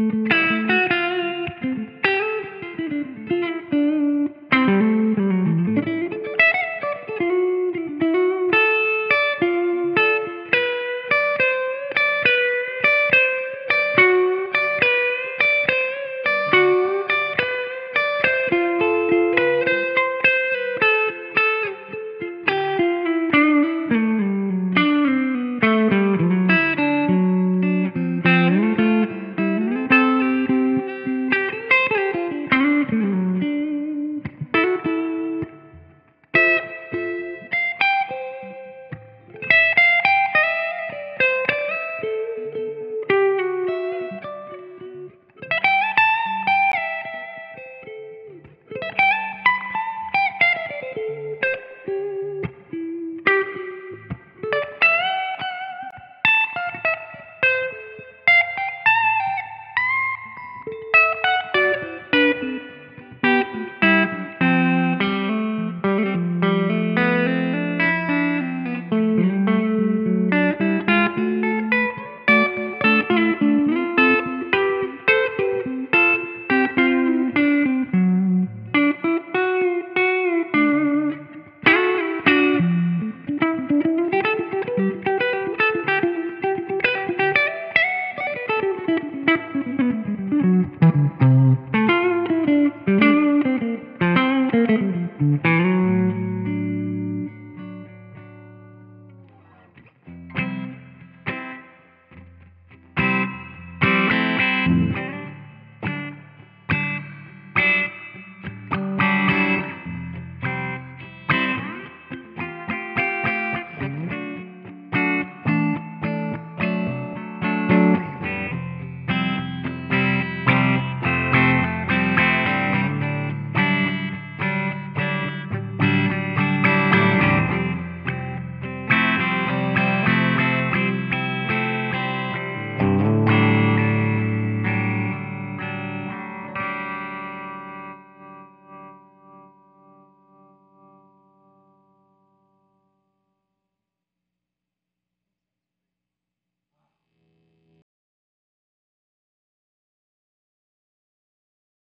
Mm-hmm.